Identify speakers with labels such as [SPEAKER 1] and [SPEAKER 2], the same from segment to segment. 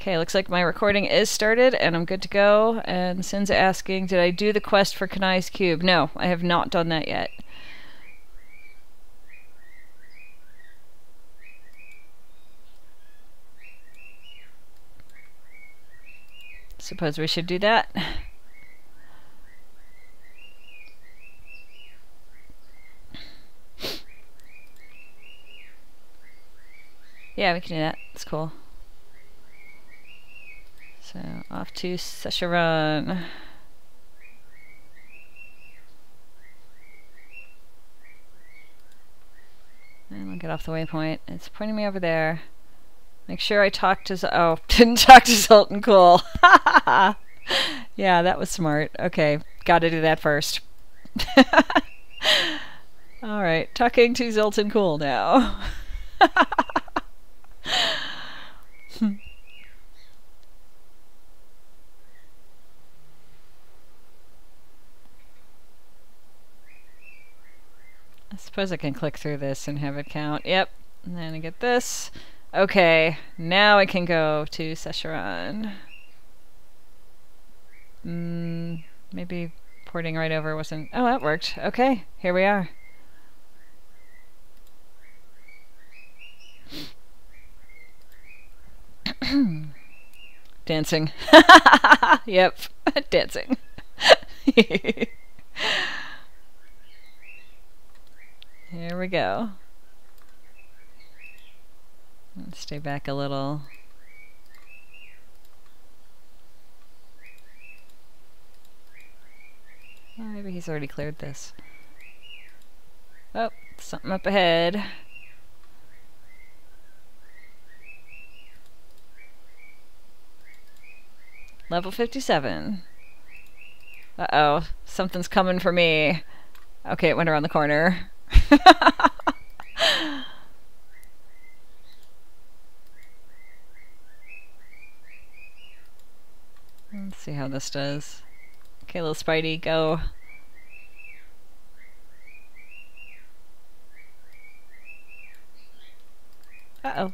[SPEAKER 1] Okay, looks like my recording is started and I'm good to go. And Sin's asking, did I do the quest for Kanai's cube? No, I have not done that yet. Suppose we should do that. Yeah, we can do that. It's cool. So off to Sescheron. And I'll get off the waypoint. It's pointing me over there. Make sure I talk to... Z oh, didn't talk to Zoltan Kulle. yeah, that was smart. Okay, gotta do that first. Alright, talking to Zoltan Kulle now. I suppose I can click through this and have it count. Yep. And then I get this. Okay, now I can go to Sescheron. Mm, maybe porting right over wasn't... Oh, that worked. Okay, here we are. Dancing. yep, dancing. Here we go. Stay back a little. Oh, maybe he's already cleared this. Oh, something up ahead. Level 57. Uh-oh, something's coming for me. Okay, it went around the corner. Let's see how this does. Okay, little Spidey, go. Uh-oh.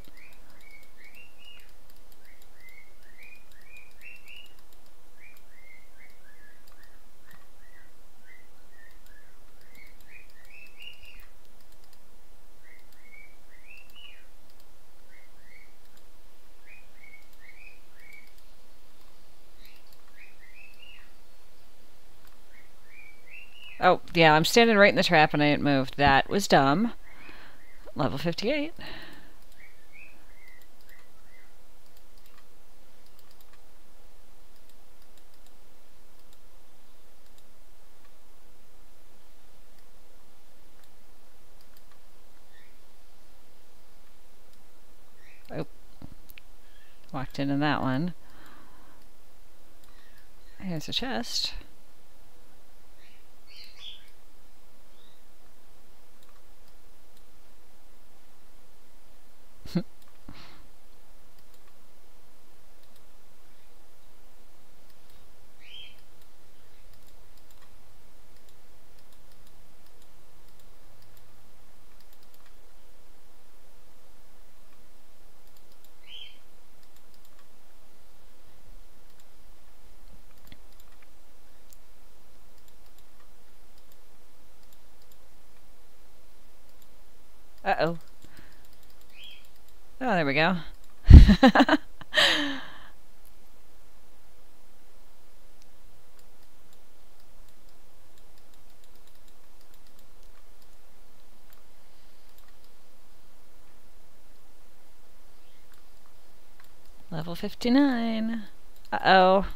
[SPEAKER 1] Oh, yeah, I'm standing right in the trap and I didn't move. That was dumb. Level 58. Oh. Walked into that one. Here's a chest. Uh-oh. Oh, there we go. Level 59. Uh-oh.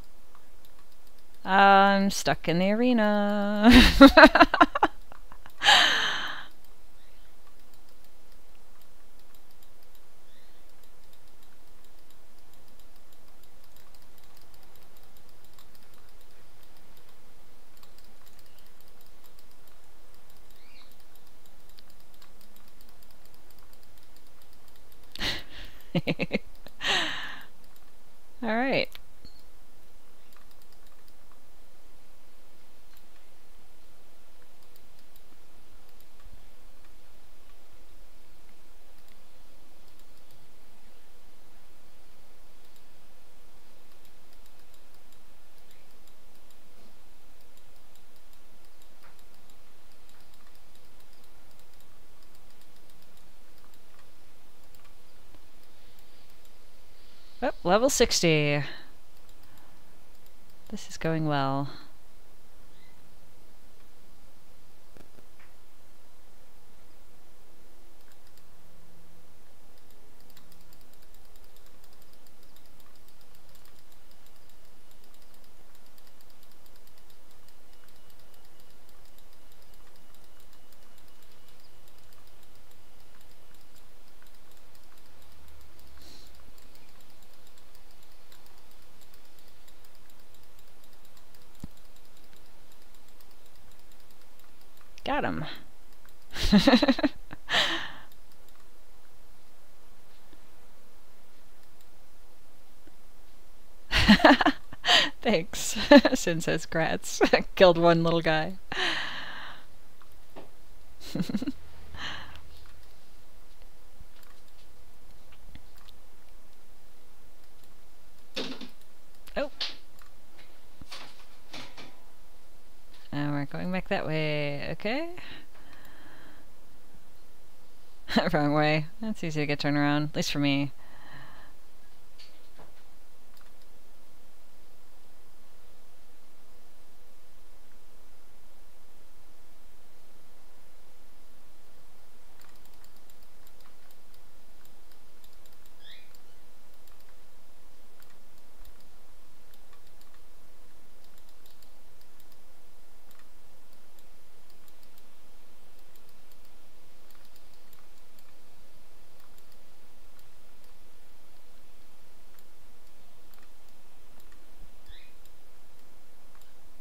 [SPEAKER 1] I'm stuck in the arena. All right. Oh, level 60. This is going well. Got him. Thanks, Sin says grats. Killed one little guy. oh. And we're going back that way, okay? Wrong way. That's easy to get turned around, at least for me.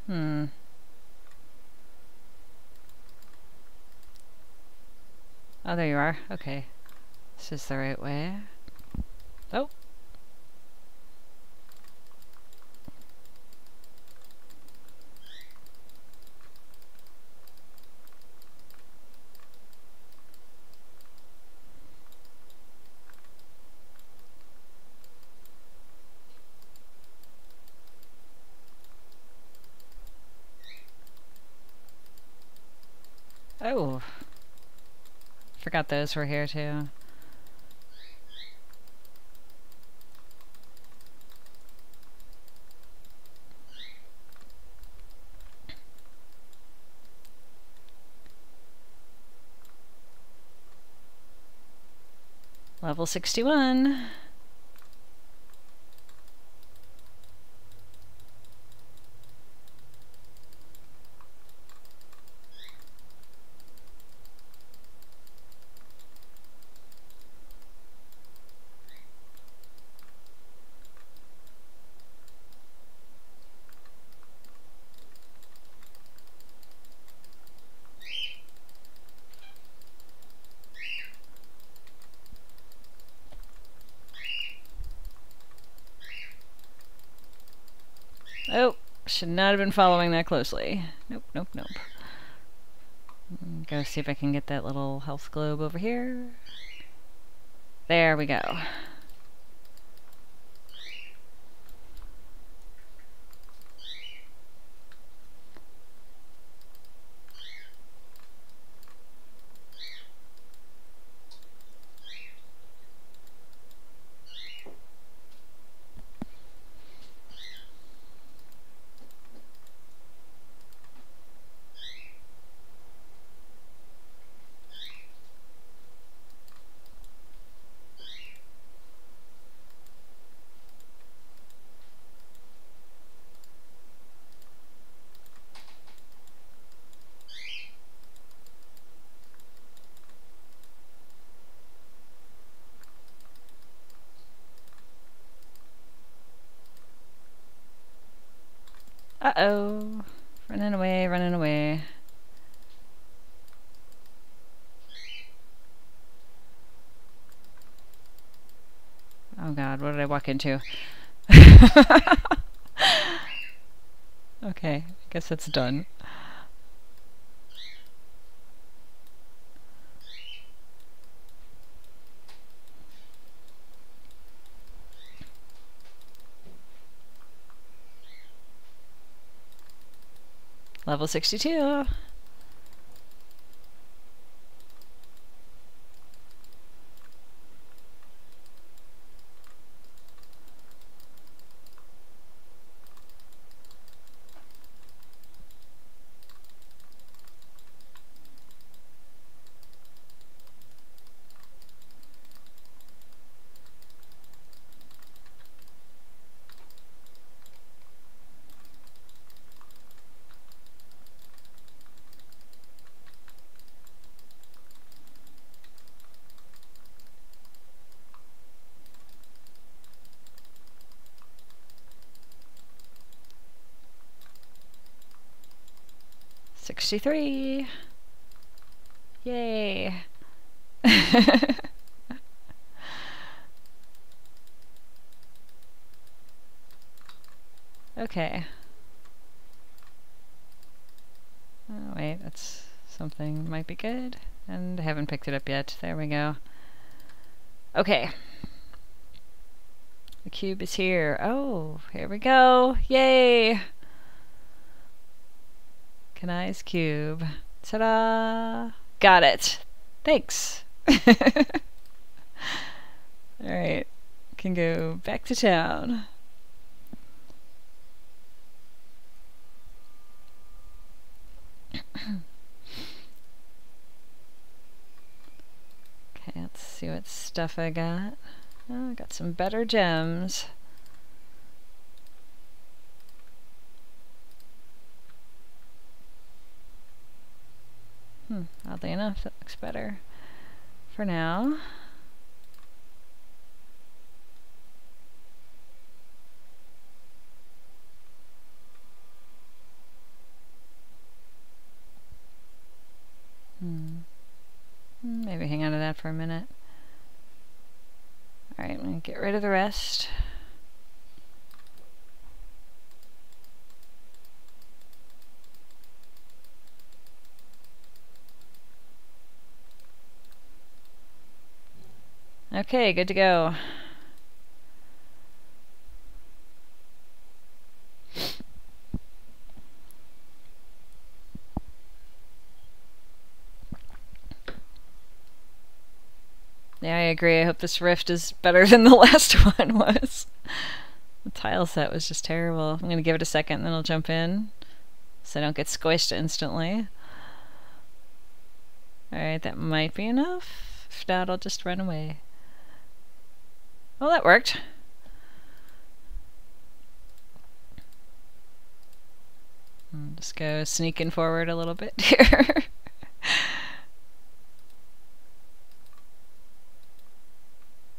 [SPEAKER 1] Hmm. Oh, there you are. Okay. This is the right way. Oh. Oh. Forgot those were here too. Level 61. Oh, should not have been following that closely. Nope, nope, nope. Go see if I can get that little health globe over here. There we go. Uh-oh. Running away, running away. Oh god, what did I walk into? okay, I guess it's done. Level 62. 63. Yay. okay. Oh, wait, that's something might be good. And I haven't picked it up yet. There we go. Okay. The cube is here. Oh, here we go. Yay! Kanai's cube. Ta-da! Got it. Thanks. Alright. Can go back to town. Okay, let's see what stuff I got. Oh, I got some better gems. Hmm, oddly enough, that looks better for now. Hmm. hmm. Maybe hang on to that for a minute. Alright, I'm going to get rid of the rest. Okay, good to go. Yeah, I agree. I hope this rift is better than the last one was. The tile set was just terrible. I'm going to give it a second, then I'll jump in. So I don't get squished instantly. Alright, that might be enough. If not, I'll just run away. Well, that worked. I'll just go sneaking forward a little bit here.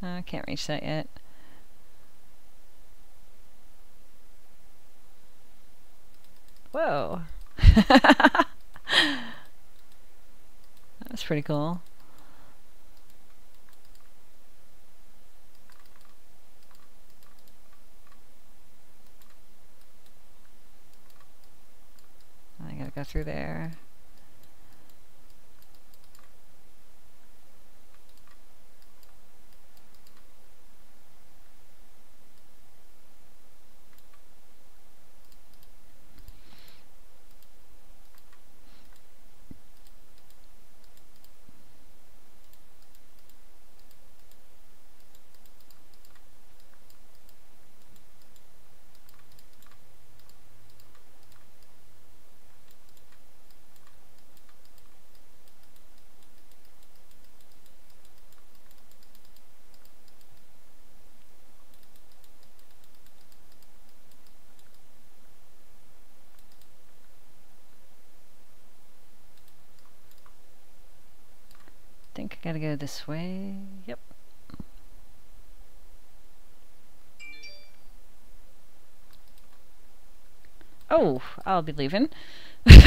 [SPEAKER 1] I can't reach that yet. Whoa. That's pretty cool. I gotta go through there. Gotta go this way. Yep. Oh, I'll be leaving. right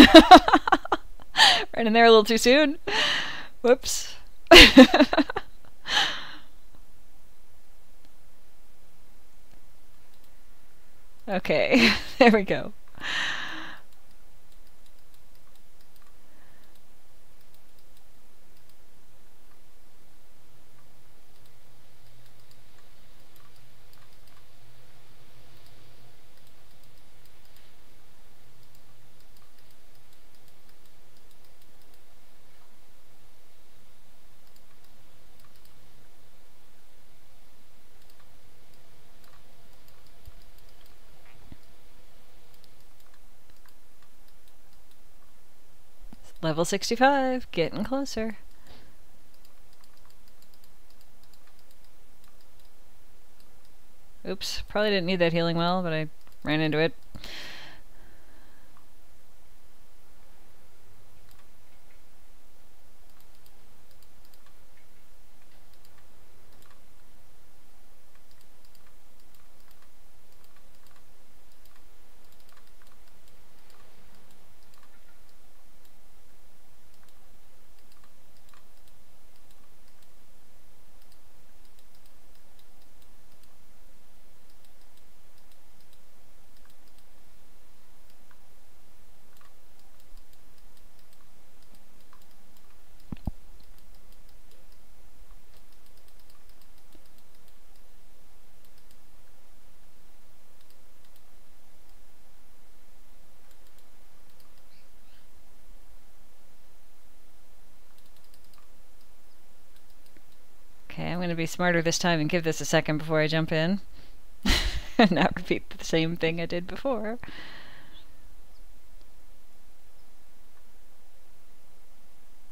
[SPEAKER 1] in there a little too soon. Whoops. okay, there we go. Level 65, getting closer. Oops, probably didn't need that healing well, but I ran into it. To be smarter this time and give this a second before I jump in. and not repeat the same thing I did before.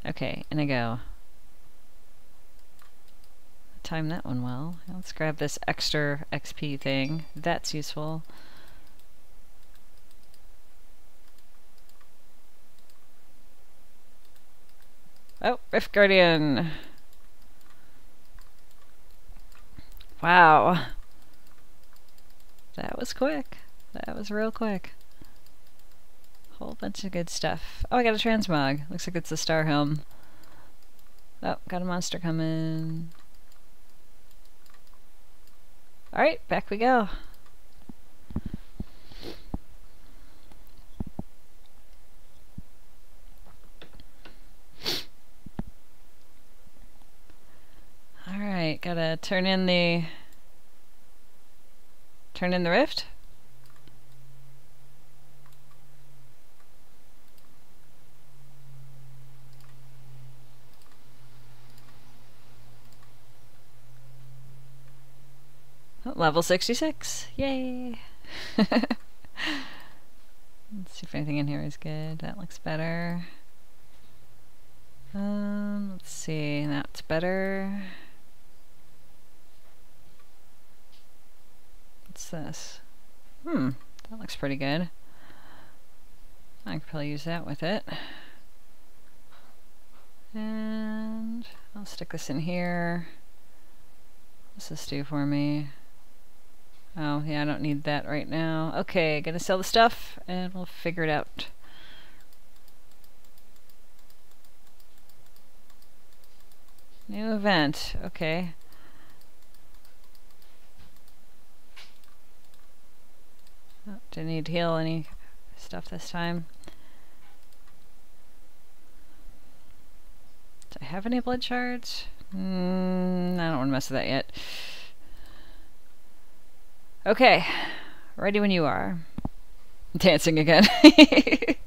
[SPEAKER 1] Okay, and I go. Time that one well. Let's grab this extra XP thing. That's useful. Oh, Rift Guardian! Wow. That was quick. That was real quick. Whole bunch of good stuff. Oh, I got a transmog. Looks like it's a star helm. Oh, got a monster coming. Alright, back we go. Gotta turn in the... Turn in the rift? Oh, level 66. Yay! Let's see if anything in here is good. That looks better. Um, let's see. That's better. What's this? Hmm, that looks pretty good. I could probably use that with it. And I'll stick this in here. What's this do for me? Oh, yeah, I don't need that right now. Okay, gonna sell the stuff, and we'll figure it out. New event, okay. Didn't need to heal any stuff this time. Do I have any blood shards? Mm, I don't want to mess with that yet. Okay, ready when you are. Dancing again.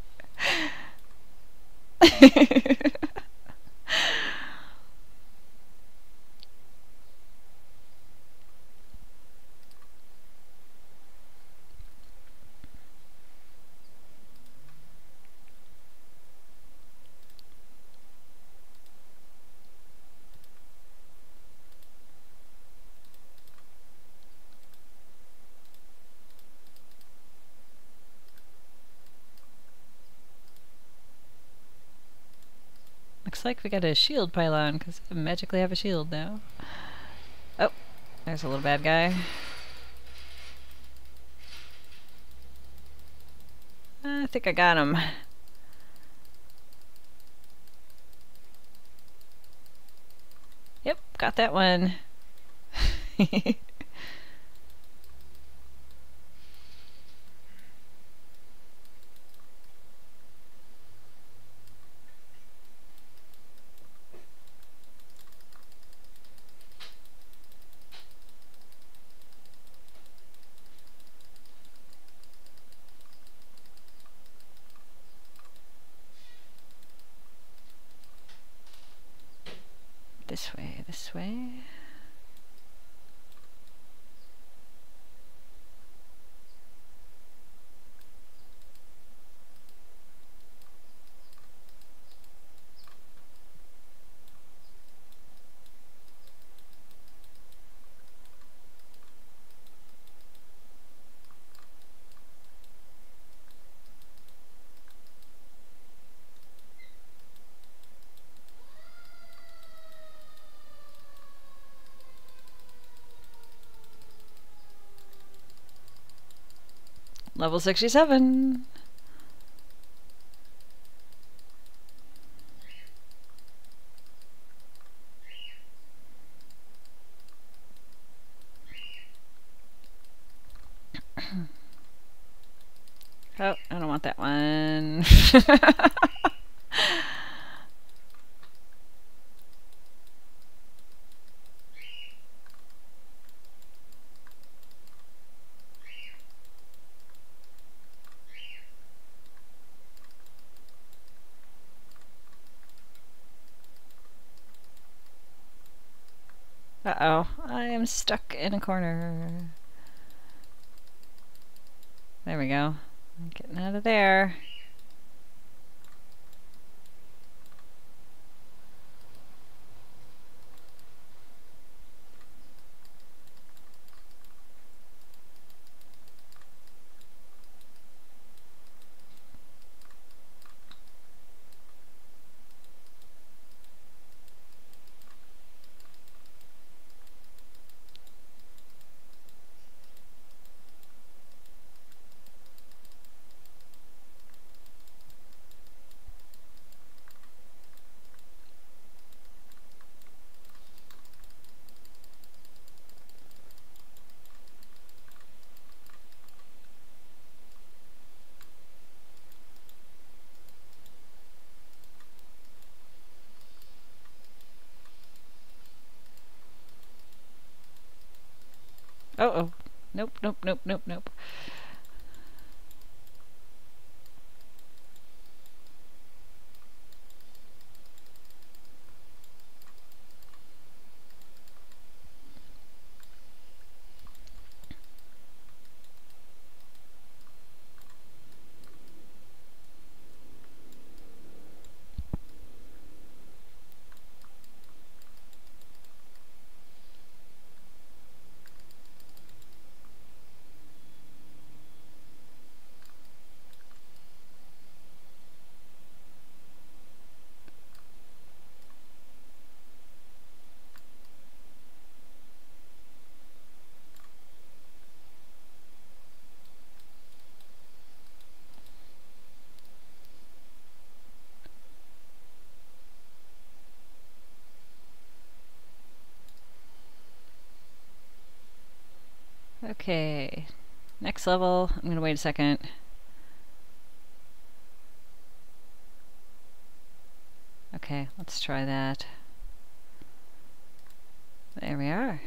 [SPEAKER 1] Like we got a shield pylon, because I magically have a shield now. Oh, there's a little bad guy. I think I got him. Yep, got that one. this way, this way. Level 67. oh, I don't want that one. corner. There we go. I'm getting out of there. Oh, oh. Nope, nope, nope, nope, nope. Okay, next level. I'm gonna wait a second. Okay, let's try that. There we are.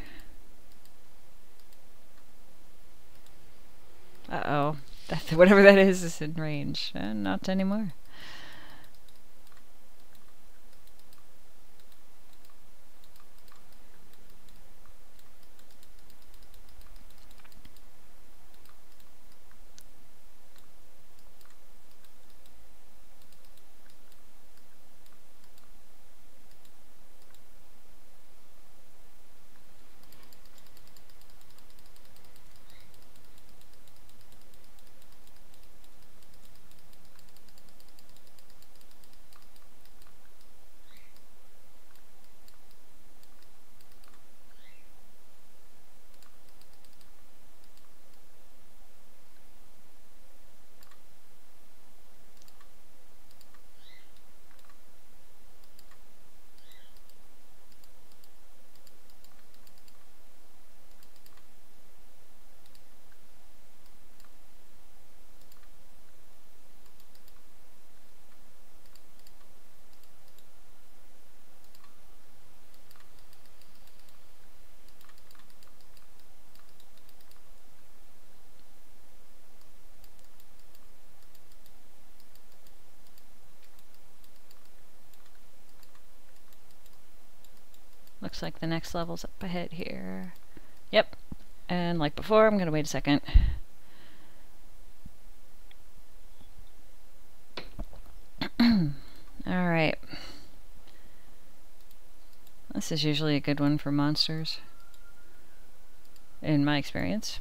[SPEAKER 1] Uh-oh. Whatever that is is in range. Uh, not anymore. Looks like the next level's up ahead here. Yep. And like before, I'm going to wait a second. Alright. This is usually a good one for monsters. In my experience.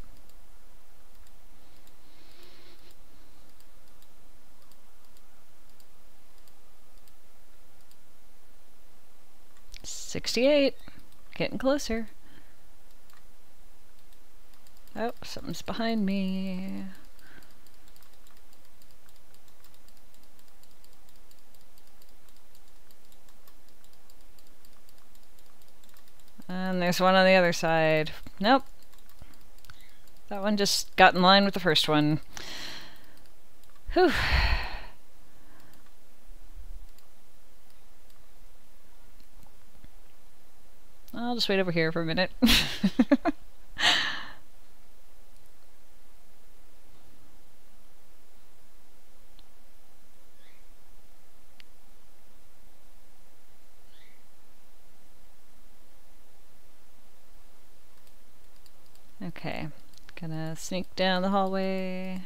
[SPEAKER 1] Sixty-eight. Getting closer. Oh, something's behind me. And there's one on the other side. Nope. That one just got in line with the first one. Whew. I'll just wait over here for a minute. Okay, gonna sneak down the hallway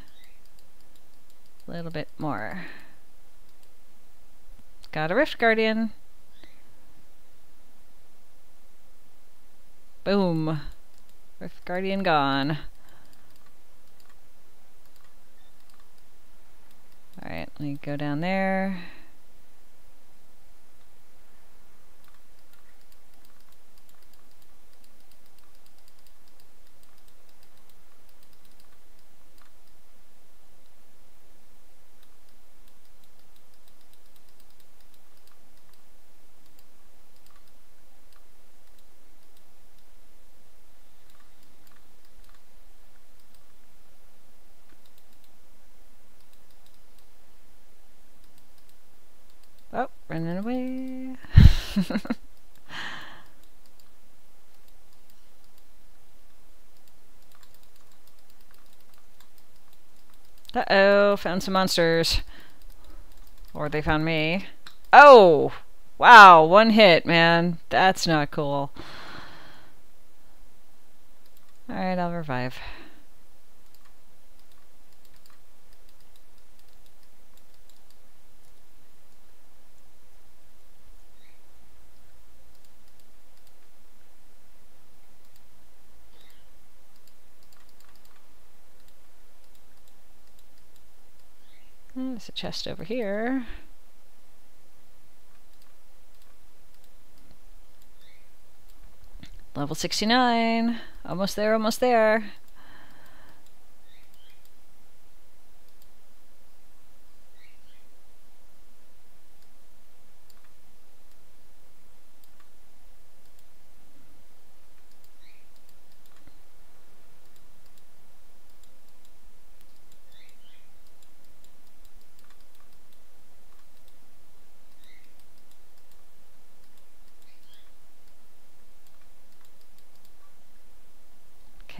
[SPEAKER 1] a little bit more. Got a Rift Guardian. Boom. Rift Guardian gone. Alright, let me go down there. Oh, running away. Uh-oh, found some monsters. Or they found me. Oh! Wow, one hit, man. That's not cool. Alright, I'll revive. There's a chest over here. Level 69. Almost there, almost there.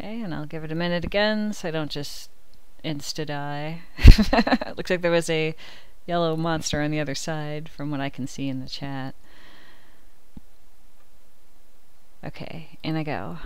[SPEAKER 1] Okay, and I'll give it a minute again so I don't just insta-die. Looks like there was a yellow monster on the other side from what I can see in the chat. Okay, in I go.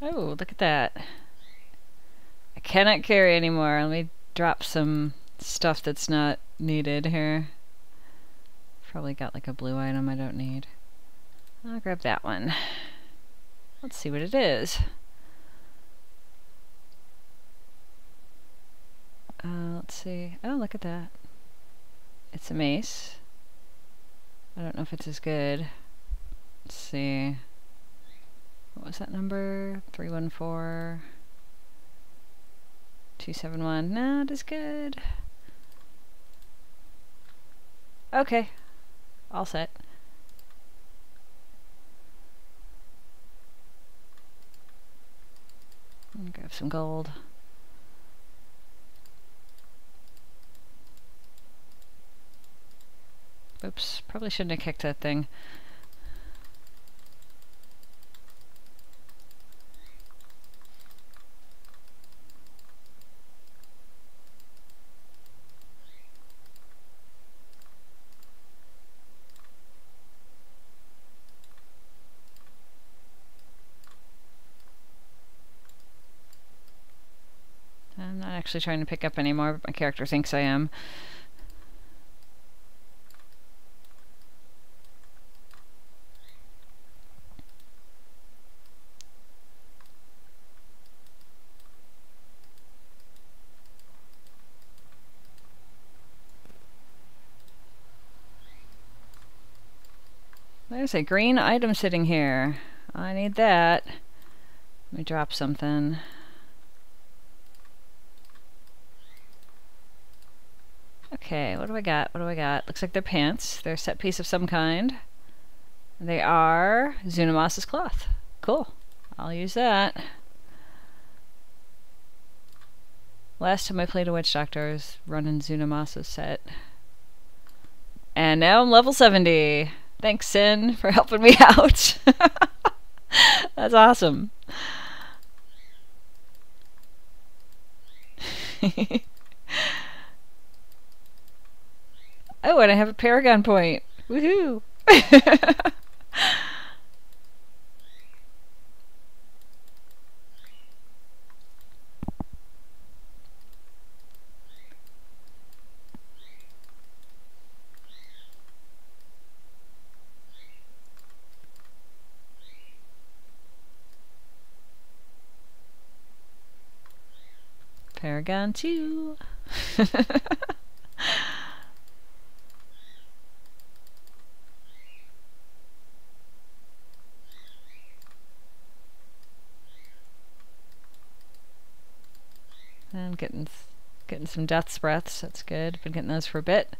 [SPEAKER 1] Oh, look at that. I cannot carry anymore. Let me drop some stuff that's not needed here. Probably got like a blue item I don't need. I'll grab that one. Let's see what it is. Uh, let's see. Oh, look at that. It's a mace. I don't know if it's as good. Let's see. Was that number? 314 271. Not as good. Okay. All set. Grab some gold. Oops, probably shouldn't have kicked that thing. Not actually trying to pick up anymore, but my character thinks I am. There's a green item sitting here. I need that. Let me drop something. Okay, what do I got? What do I got? Looks like they're pants. They're a set piece of some kind. They are Zunimassa's cloth. Cool. I'll use that. Last time I played a Witch Doctor, I was running Zunimassa's set. And now I'm level 70. Thanks, Sin, for helping me out. That's awesome. oh, and I have a Paragon point. Woohoo! Paragon 2. and getting getting some death's breaths. That's good. Been getting those for a bit.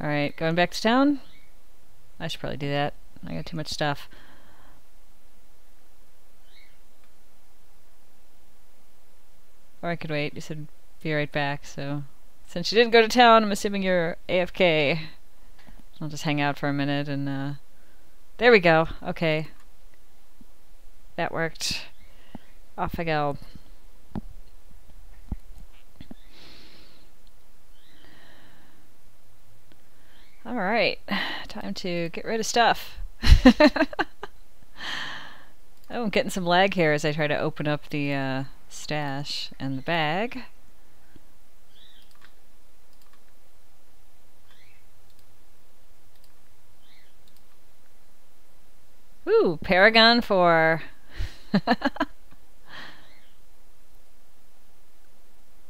[SPEAKER 1] Alright, going back to town? I should probably do that. I got too much stuff. Or I could wait. You said be right back, so... Since you didn't go to town, I'm assuming you're AFK. I'll just hang out for a minute and, uh... There we go. Okay. That worked. Off I go. Alright. Time to get rid of stuff. oh, I'm getting some lag here as I try to open up the, uh stash and the bag. Ooh, Paragon for...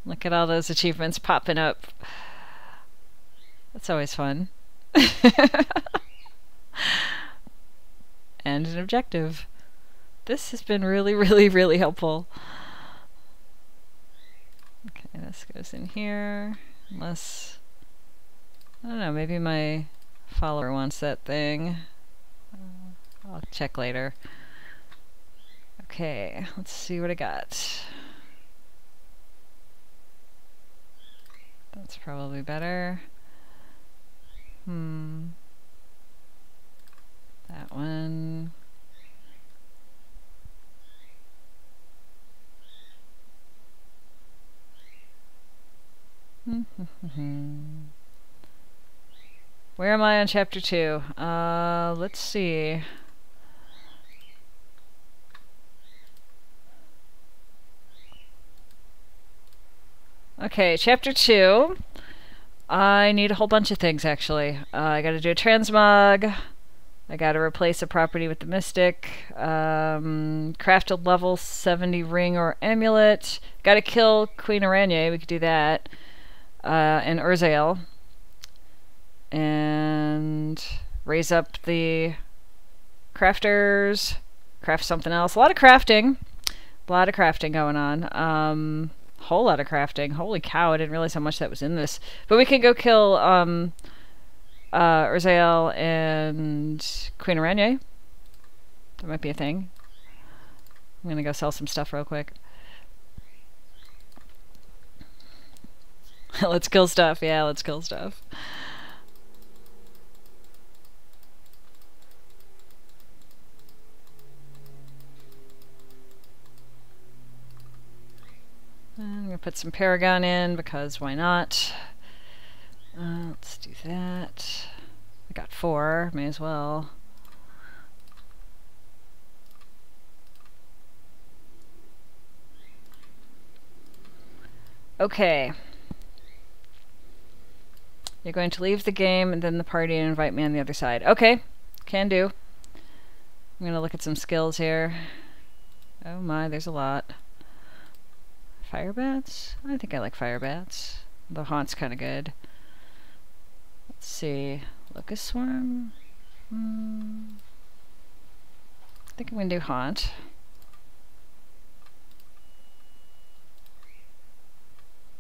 [SPEAKER 1] Look at all those achievements popping up. That's always fun. and an objective. This has been really, really, really helpful. Okay, this goes in here. Unless, I don't know, maybe my follower wants that thing. I'll check later. Okay, let's see what I got. That's probably better. Hmm. That one. Where am I on chapter 2? Uh, let's see. Okay, chapter 2. I need a whole bunch of things, actually. Uh, I gotta do a transmog. I gotta replace a property with the Mystic. Um, craft a level 70 ring or amulet. Gotta kill Queen Aranya. We could do that uh, and Urzael and raise up the crafters, craft something else. A lot of crafting. A lot of crafting going on. Um, whole lot of crafting. Holy cow, I didn't realize how much that was in this. But we can go kill um, uh, Urzael and Queen Aranya. That might be a thing. I'm gonna go sell some stuff real quick. let's kill stuff. Yeah, let's kill stuff. I'm going to put some Paragon in because why not? Uh, let's do that. I got four, may as well. Okay. You're going to leave the game and then the party and invite me on the other side. Okay, can do. I'm going to look at some skills here. Oh my, there's a lot. Fire bats? I think I like fire bats. The haunt's kind of good. Let's see. Locust swarm? Hmm. I think I'm going to do haunt.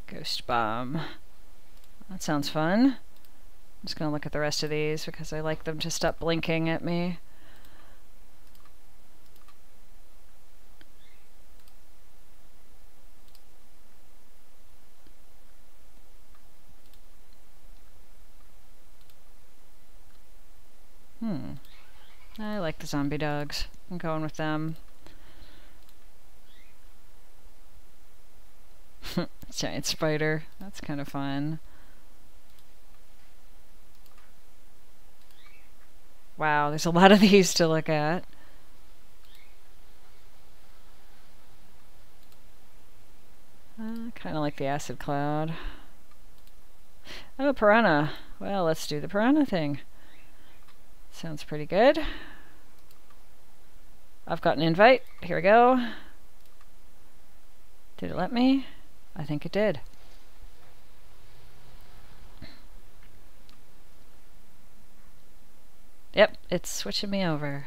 [SPEAKER 1] Ghost bomb. That sounds fun. I'm just going to look at the rest of these because I like them to stop blinking at me. Hmm. I like the zombie dogs. I'm going with them. Giant spider. That's kind of fun. Wow, there's a lot of these to look at. Uh, kind of like the acid cloud. Oh, piranha. Well, let's do the piranha thing. Sounds pretty good. I've got an invite. Here we go. Did it let me? I think it did. Yep, it's switching me over.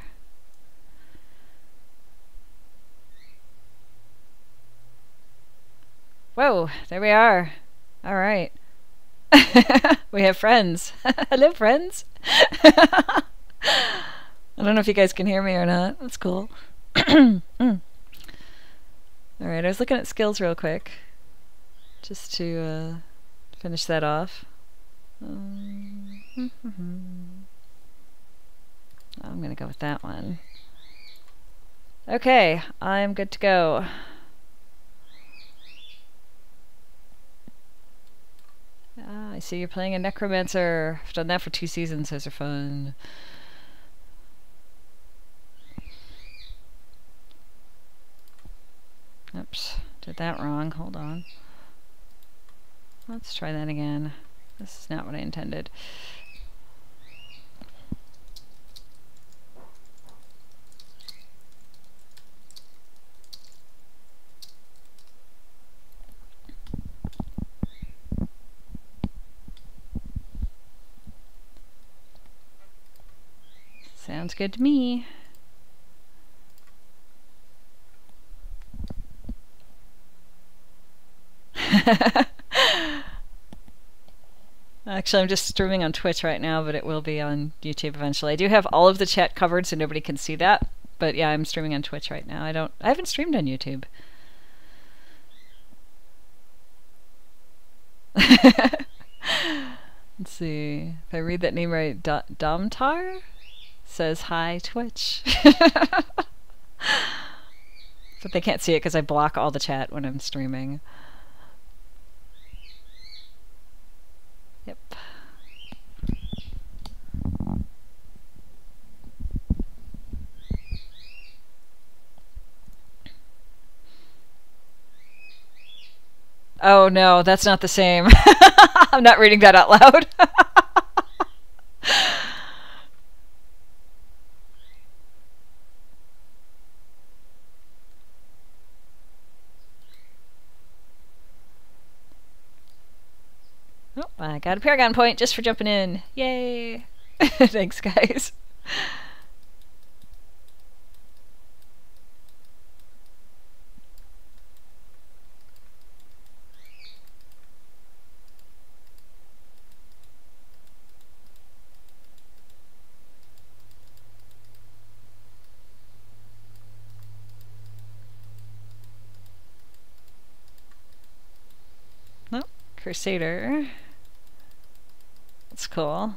[SPEAKER 1] Whoa, there we are. All right. we have friends. Hello, friends. I don't know if you guys can hear me or not. That's cool. mm. All right, I was looking at skills real quick, just to uh, finish that off. Um, I'm going to go with that one. Okay, I'm good to go. Ah, I see you're playing a necromancer. I've done that for two seasons. Those are fun. Oops, did that wrong. Hold on. Let's try that again. This is not what I intended. Sounds good to me. Actually, I'm just streaming on Twitch right now, but it will be on YouTube eventually. I do have all of the chat covered so nobody can see that. But yeah, I'm streaming on Twitch right now. I don't I haven't streamed on YouTube. Let's see. If I read that name right, Domtar says hi Twitch. but they can't see it because I block all the chat when I'm streaming. Yep. Oh no, that's not the same. I'm not reading that out loud. Oh, I got a Paragon point just for jumping in. Yay! Thanks, guys. Nope, Crusader. That's cool.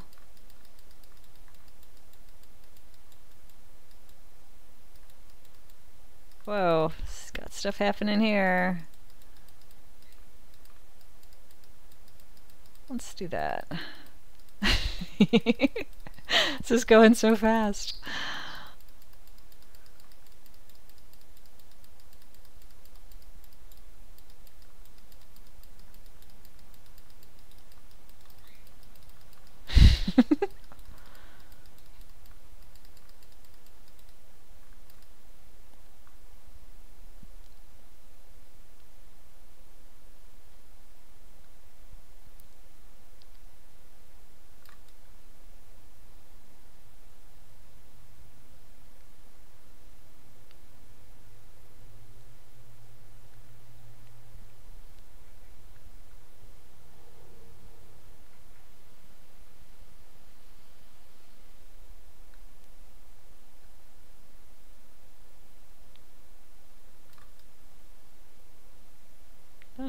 [SPEAKER 1] Whoa, it's got stuff happening here. Let's do that. this is going so fast.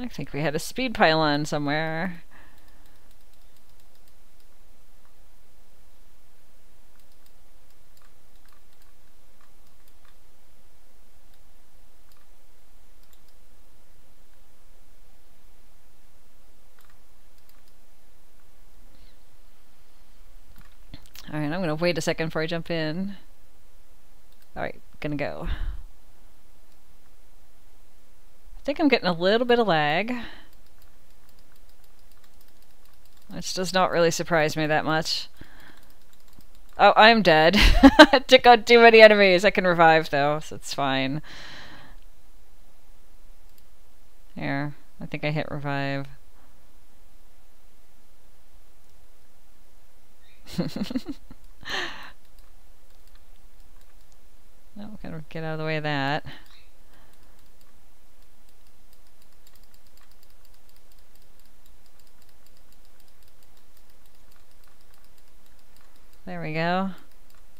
[SPEAKER 1] I think we had a speed pylon somewhere. Alright, I'm gonna wait a second before I jump in. Alright, gonna go. I think I'm getting a little bit of lag. Which does not really surprise me that much. Oh, I'm dead. I Took out too many enemies. I can revive though, so it's fine. Here, I think I hit revive. no, gotta get out of the way of that. There we go.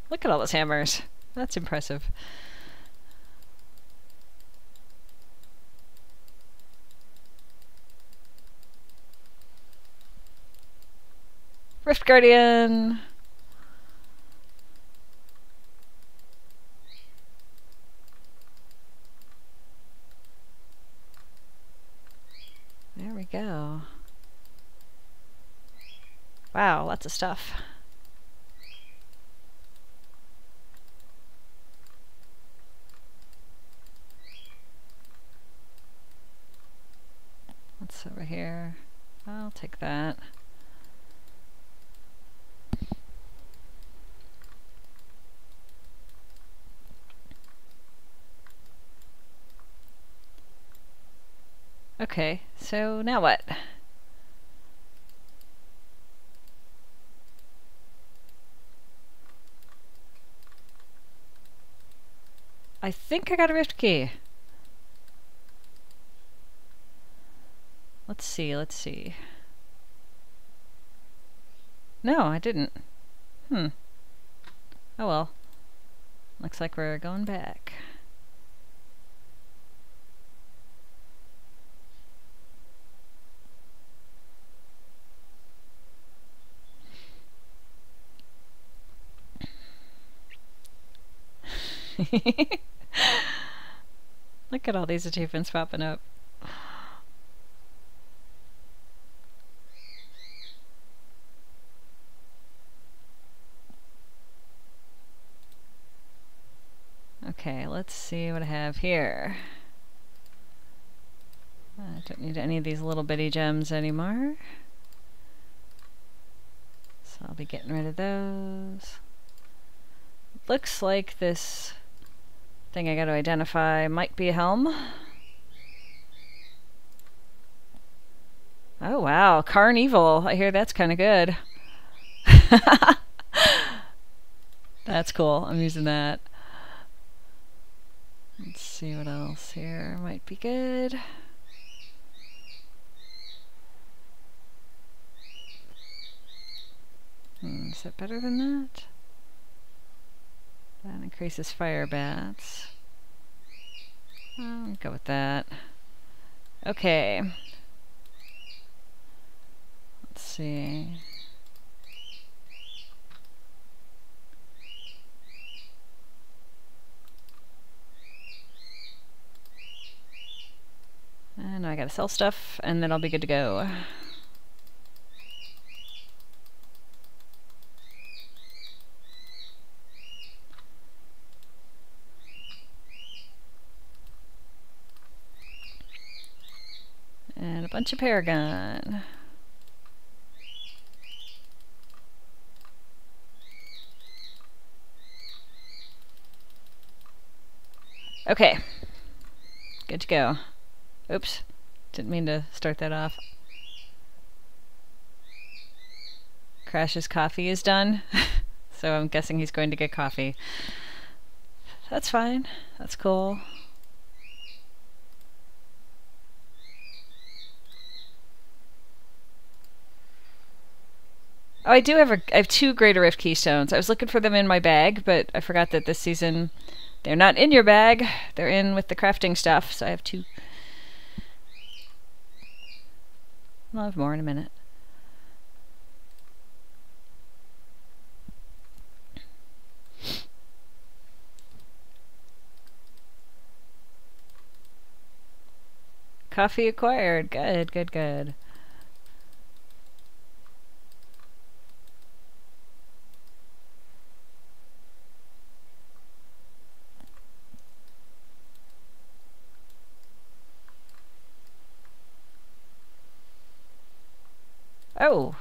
[SPEAKER 1] Look at all those hammers. That's impressive. Rift Guardian! There we go. Wow, lots of stuff. What's over here? I'll take that. Okay, so now what? I think I got a rift key. Let's see, let's see. No, I didn't. Hmm. Oh well. Looks like we're going back. Look at all these achievements popping up. Okay, let's see what I have here. I don't need any of these little bitty gems anymore. So I'll be getting rid of those. Looks like this thing I gotta identify might be a helm. Oh wow, Carnevil. I hear that's kind of good. that's cool. I'm using that. Let's see what else here might be good. Hmm, is that better than that? That increases fire bats. I'll go with that. Okay. Let's see. And I gotta sell stuff, and then I'll be good to go. And a bunch of Paragon. Okay. Good to go. Oops. Didn't mean to start that off. Crash's coffee is done. so I'm guessing he's going to get coffee. That's fine. That's cool. Oh, I do have a, I have two Greater Rift Keystones. I was looking for them in my bag, but I forgot that this season they're not in your bag. They're in with the crafting stuff, so I have two. I'll have more in a minute. Coffee acquired. Good, good, good. Oh.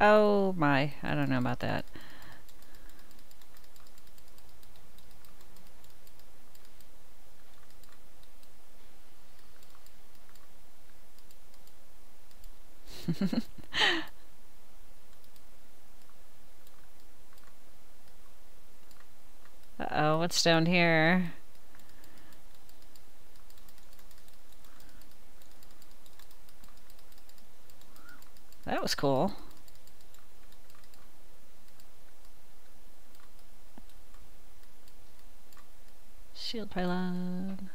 [SPEAKER 1] Oh my, I don't know about that. Uh-oh, what's down here? That was cool. Shield pylon.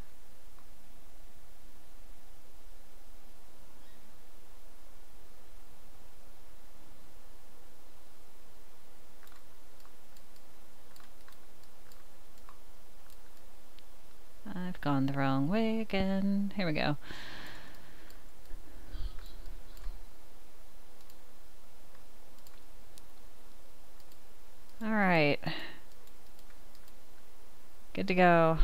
[SPEAKER 1] I've gone the wrong way again. Here we go. Alright. Good to go.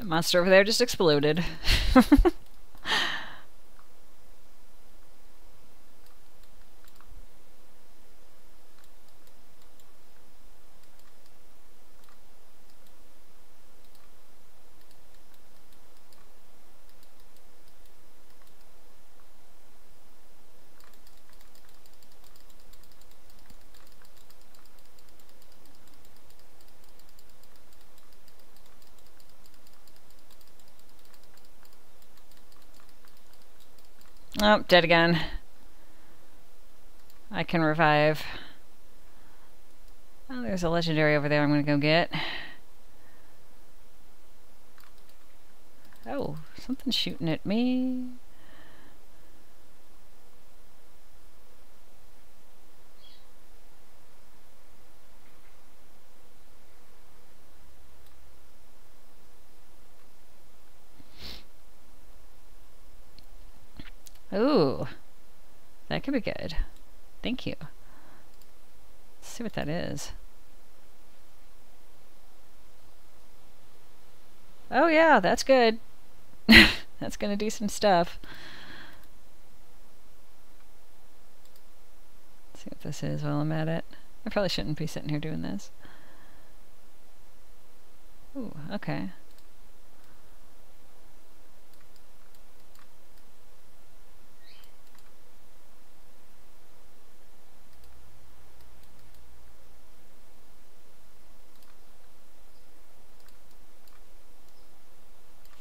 [SPEAKER 1] that monster over there just exploded. Oh, dead again. I can revive. Oh, there's a legendary over there I'm gonna go get. Oh, something's shooting at me. Ooh, that could be good. Thank you. Let's see what that is. Oh yeah, that's good. that's gonna do some stuff. Let's see what this is while I'm at it. I probably shouldn't be sitting here doing this. Ooh, okay.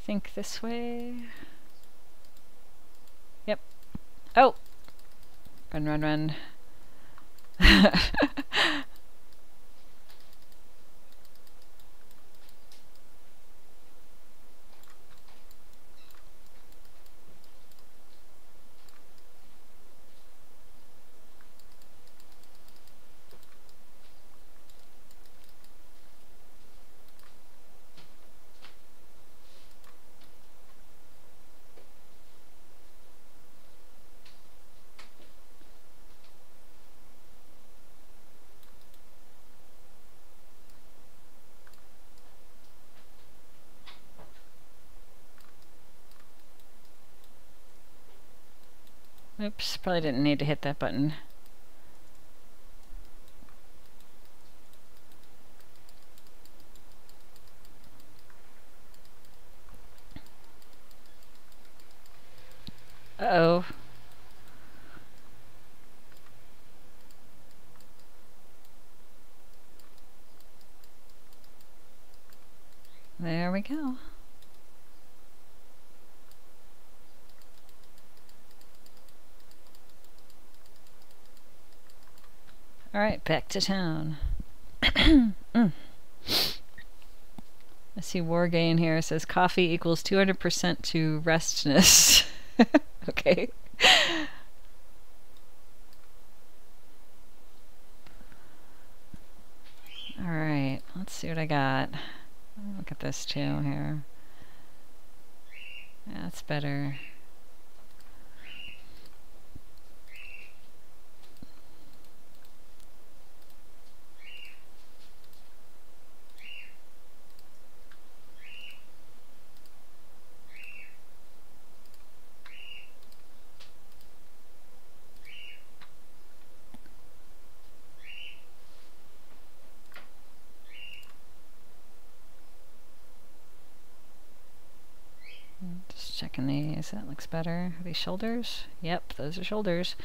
[SPEAKER 1] Think this way. Yep. Oh! Run, run, run. Oops, probably didn't need to hit that button. Uh-oh. There we go. Alright, back to town. mm. I see Wargain here says coffee equals 200% to restness. okay. Alright, let's see what I got. Look at this too here. That's better. These. That looks better. Are these shoulders? Yep, those are shoulders.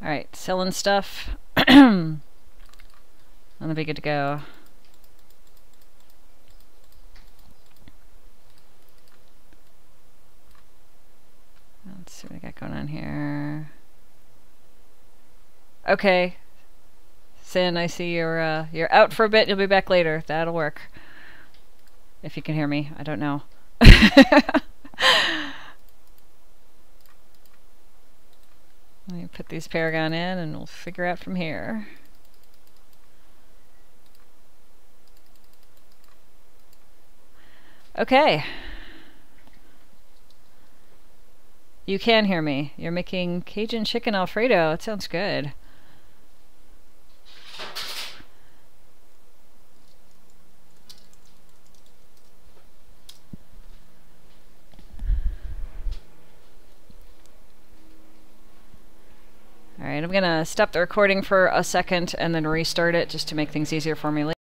[SPEAKER 1] Alright, selling stuff. I'm gonna be good to go. Let's see what I got going on here. Okay. Sin, I see you're uh, you're out for a bit. You'll be back later. That'll work. If you can hear me, I don't know. Let me put these Paragon in and we'll figure out from here. Okay. You can hear me. You're making Cajun chicken Alfredo. It sounds good. I'm gonna stop the recording for a second and then restart it just to make things easier for me later.